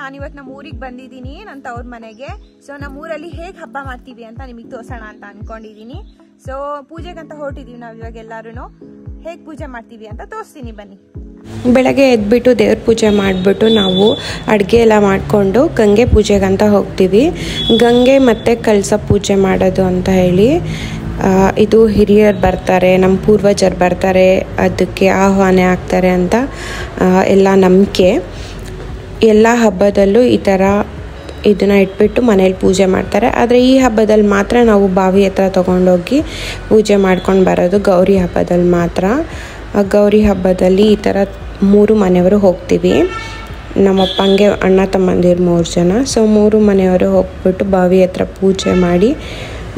ನಾನು ಇವತ್ತು ನಮ್ಮ ಊರಿಗೆ ಬಂದಿದ್ದೀನಿ ನನ್ನ ತವ್ರ ಮನೆಗೆ. ಸೊ ನಮ್ಮ ಊರಲ್ಲಿ ಹೇಗೆ ಹಬ್ಬ ಮಾಡ್ತೀವಿ ಅಂತ ನಿಮಗೆ ತೋರಿಸೋಣ ಅಂತ ಅಂದ್ಕೊಂಡಿದ್ದೀನಿ ಸೊ ಪೂಜೆಗಂತ ಹೊರಟಿದ್ದೀವಿ ನಾವು ಇವಾಗ ಎಲ್ಲರೂ ಹೇಗೆ ಪೂಜೆ ಮಾಡ್ತೀವಿ ಅಂತ ತೋರಿಸ್ತೀನಿ ಬನ್ನಿ. ಬೆಳಗ್ಗೆ ಎದ್ಬಿಟ್ಟು ದೇವ್ರ ಪೂಜೆ ಮಾಡಿಬಿಟ್ಟು ನಾವು ಅಡುಗೆ ಎಲ್ಲ ಮಾಡಿಕೊಂಡು ಗಂಗೆ ಪೂಜೆಗಂತ ಹೋಗ್ತೀವಿ. ಗಂಗೆ ಮತ್ತು ಕಳಸ ಪೂಜೆ ಮಾಡೋದು ಅಂತ ಹೇಳಿ ಇದು ಹಿರಿಯರು ಬರ್ತಾರೆ ನಮ್ಮ ಪೂರ್ವಜರು ಬರ್ತಾರೆ, ಅದಕ್ಕೆ ಆಹ್ವಾನ ಆಗ್ತಾರೆ ಅಂತ ಎಲ್ಲ ನಂಬಿಕೆ. ಎಲ್ಲ ಹಬ್ಬದಲ್ಲೂ ಈ ಥರ ಇದನ್ನು ಇಟ್ಬಿಟ್ಟು ಮನೇಲಿ ಪೂಜೆ ಮಾಡ್ತಾರೆ. ಆದರೆ ಈ ಹಬ್ಬದಲ್ಲಿ ಮಾತ್ರ ನಾವು ಬಾವಿ ಹತ್ರ ತೊಗೊಂಡೋಗಿ ಪೂಜೆ ಮಾಡ್ಕೊಂಡು ಬರೋದು ಗೌರಿ ಹಬ್ಬದಲ್ಲಿ ಮಾತ್ರ. ಆ ಗೌರಿ ಹಬ್ಬದಲ್ಲಿ ಈ ಥರ ಮೂರು ಮನೆಯವರು ಹೋಗ್ತೀವಿ. ನಮ್ಮಪ್ಪಂಗೆ ಅಣ್ಣ ತಮ್ಮಂದಿರು ಮೂರು ಜನ. ಸೊ ಮೂರು ಮನೆಯವರು ಹೋಗ್ಬಿಟ್ಟು ಬಾವಿ ಹತ್ರ ಪೂಜೆ ಮಾಡಿ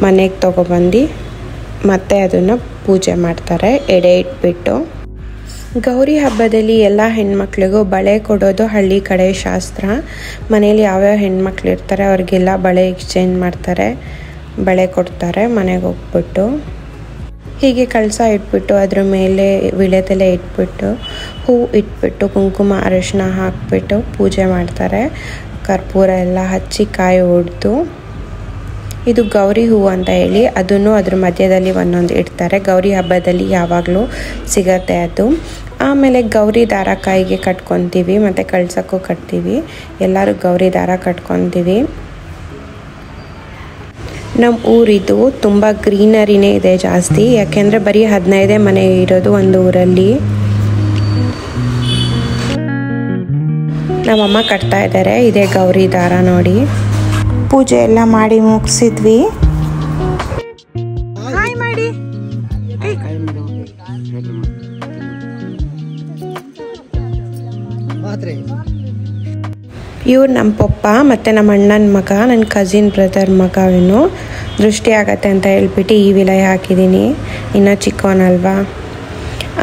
ಮನೆಗೆ ತೊಗೊಬಂದು ಮತ್ತೆ ಅದನ್ನು ಪೂಜೆ ಮಾಡ್ತಾರೆ. ಎಡೆ ಇಟ್ಬಿಟ್ಟು. ಗೌರಿ ಹಬ್ಬದಲ್ಲಿ ಎಲ್ಲ ಹೆಣ್ಮಕ್ಳಿಗೂ ಬಳೆ ಕೊಡೋದು ಹಳ್ಳಿ ಕಡೆ ಶಾಸ್ತ್ರ. ಮನೇಲಿ ಯಾವ್ಯಾವ ಹೆಣ್ಮಕ್ಳು ಇರ್ತಾರೆ ಅವ್ರಿಗೆಲ್ಲ ಬಳೆ ಎಕ್ಸ್ಚೇಂಜ್ ಮಾಡ್ತಾರೆ, ಬಳೆ ಕೊಡ್ತಾರೆ, ಮನೆಗೆ ಹೋಗ್ಬಿಟ್ಟು. ಹೀಗೆ ಕಳಸ ಇಟ್ಬಿಟ್ಟು, ಅದ್ರ ಮೇಲೆ ವಿಳೆದೆಲೆ ಇಟ್ಬಿಟ್ಟು, ಹೂ ಇಟ್ಬಿಟ್ಟು, ಕುಂಕುಮ, ಅರಿಶಿನ ಹಾಕ್ಬಿಟ್ಟು ಪೂಜೆ ಮಾಡ್ತಾರೆ. ಕರ್ಪೂರ ಎಲ್ಲ ಹಚ್ಚಿ ಕಾಯಿ ಹೊಡೆದು ಇದು ಗೌರಿ ಹೂವು ಅಂತ ಹೇಳಿ ಅದನ್ನು ಅದ್ರ ಮಧ್ಯದಲ್ಲಿ ಒಂದೊಂದು ಇಡ್ತಾರೆ. ಗೌರಿ ಹಬ್ಬದಲ್ಲಿ ಯಾವಾಗಲೂ ಸಿಗತ್ತೆ ಅದು. ಆಮೇಲೆ ಗೌರಿ ದಾರ ಕಾಯಿಗೆ ಕಟ್ಕೊತೀವಿ, ಮತ್ತು ಕಳ್ಸೋಕ್ಕೂ ಕಟ್ತೀವಿ. ಎಲ್ಲರೂ ಗೌರಿ ದಾರ ಕಟ್ಕೊತೀವಿ. ನಮ್ಮ ಊರಿದು ತುಂಬ ಗ್ರೀನರಿನೇ ಇದೆ ಜಾಸ್ತಿ. ಯಾಕೆಂದರೆ ಬರೀ ಹದಿನೈದೇ ಮನೆ ಇರೋದು ಒಂದು ಊರಲ್ಲಿ. ನಮ್ಮಮ್ಮ ಕಟ್ತಾ ಇದ್ದಾರೆ ಇದೇ ಗೌರಿ ದಾರ ನೋಡಿ. ಪೂಜೆ ಎಲ್ಲ ಮಾಡಿ ಮುಗಿಸಿದ್ವಿ. ಹಾಯ್ ಮಾಡಿ ಇವ್ರು ನಮ್ಮ ಪಪ್ಪ ಮತ್ತು ನಮ್ಮ ಅಣ್ಣನ ಮಗ ನನ್ನ ಕಸಿನ್ ಬ್ರದರ್ ಮಗ ಇವನು ದೃಷ್ಟಿ ಆಗತ್ತೆ ಅಂತ ಹೇಳ್ಬಿಟ್ಟು ಈ ವಿಲಯ ಹಾಕಿದ್ದೀನಿ ಇನ್ನು ಚಿಕ್ಕವನಲ್ವಾ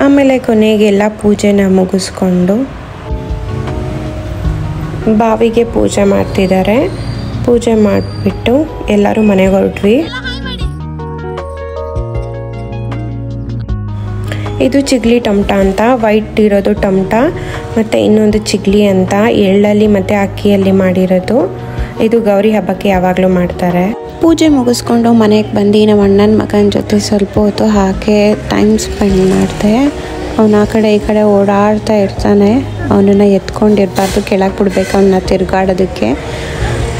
ಆಮೇಲೆ ಕೊನೆಗೆಲ್ಲ ಪೂಜೆನ ಮುಗಿಸ್ಕೊಂಡು ಬಾವಿಗೆ ಪೂಜೆ ಮಾಡ್ತಿದ್ದಾರೆ ಪೂಜೆ ಮಾಡಿಬಿಟ್ಟು ಎಲ್ಲರೂ ಮನೆಗೆ ಹೊರಟ್ವಿ. ಇದು ಚಿಗ್ಲಿ ಟಮಟ ಅಂತ ವೈಟ್ ಇರೋದು ಟೊಮಟ, ಮತ್ತು ಇನ್ನೊಂದು ಚಿಗ್ಲಿ ಅಂತ, ಎಳ್ಳಲ್ಲಿ ಮತ್ತು ಅಕ್ಕಿಯಲ್ಲಿ ಮಾಡಿರೋದು. ಇದು ಗೌರಿ ಹಬ್ಬಕ್ಕೆ ಯಾವಾಗಲೂ ಮಾಡ್ತಾರೆ. ಪೂಜೆ ಮುಗಿಸ್ಕೊಂಡು ಮನೆಗೆ ಬಂದು ನಮ್ಮ ಅಣ್ಣನ ಮಗನ ಜೊತೆ ಸ್ವಲ್ಪ ಹೊತ್ತು ಹಾಗೆ ಟೈಮ್ ಸ್ಪೆಂಡ್ ಮಾಡಿದೆ. ಅವನು ಆ ಕಡೆ ಈ ಕಡೆ ಓಡಾಡ್ತಾ ಇರ್ತಾನೆ. ಅವನನ್ನು ಎತ್ಕೊಂಡಿರಬಾರ್ದು, ಕೆಳಗೆ ಬಿಡ್ಬೇಕು ಅವನ್ನ ತಿರುಗಾಡೋದಕ್ಕೆ.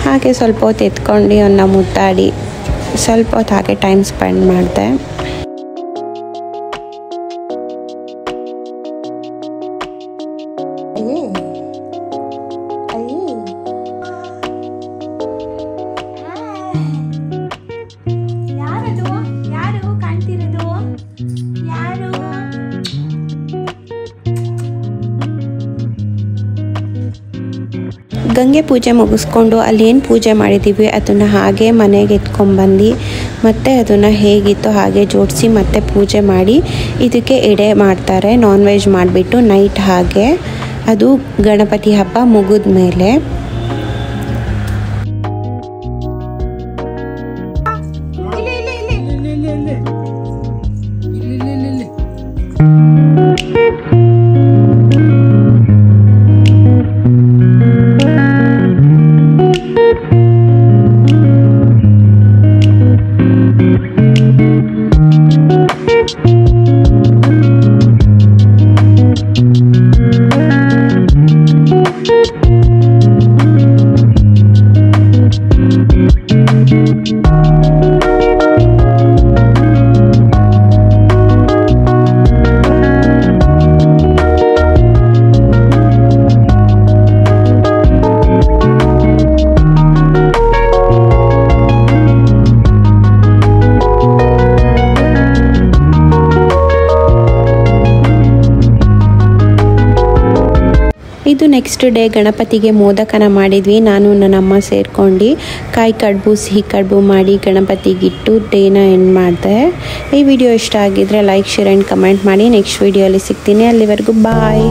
ಹಾಗೆ ಸ್ವಲ್ಪ ಹೊತ್ತು ಎತ್ಕೊಂಡು ಅವನ್ನ ಮುದ್ದಾಡಿ ಸ್ವಲ್ಪ ಹೊತ್ತು ಹಾಗೆ ಟೈಮ್ ಸ್ಪೆಂಡ್ ಮಾಡಿದೆ. ಯಾರದು ಗಂಗೆ ಪೂಜೆ ಮುಗಿಸ್ಕೊಂಡು ಅಲ್ಲೇನು ಪೂಜೆ ಮಾಡಿದ್ದೀವಿ ಅದನ್ನು ಹಾಗೆ ಮನೆಗೆ ಎತ್ಕೊಂಡ್ಬಂದು ಮತ್ತೆ ಅದನ್ನು ಹೇಗಿತ್ತು ಹಾಗೆ ಜೋಡಿಸಿ ಮತ್ತೆ ಪೂಜೆ ಮಾಡಿ ಇದಕ್ಕೆ ಎಡೆ ಮಾಡ್ತಾರೆ. ನಾನ್ ವೆಜ್ ಮಾಡಿಬಿಟ್ಟು ನೈಟ್ ಹಾಗೆ. ಅದು ಗಣಪತಿ ಹಬ್ಬ ಮುಗಿದ ಮೇಲೆ ಇದು ನೆಕ್ಸ್ಟ್ ಡೇ ಗಣಪತಿಗೆ ಮೋದಕನ ಮಾಡಿದ್ವಿ. ನಾನು ನನ್ನಮ್ಮ ಸೇರ್ಕೊಂಡು ಕಾಯಿ ಕಡುಬು, ಸಿಹಿ ಕಡುಬು ಮಾಡಿ ಗಣಪತಿಗಿಟ್ಟು ಡೇನ ಎಂಡ್ ಮಾಡಿದೆ. ಈ ವಿಡಿಯೋ ಇಷ್ಟ ಆಗಿದ್ರೆ ಲೈಕ್ ಶೇರ್ ಆ್ಯಂಡ್ ಕಮೆಂಟ್ ಮಾಡಿ. ನೆಕ್ಸ್ಟ್ ವಿಡಿಯೋಲಿ ಸಿಗ್ತೀನಿ. ಅಲ್ಲಿವರೆಗೂ ಬಾಯ್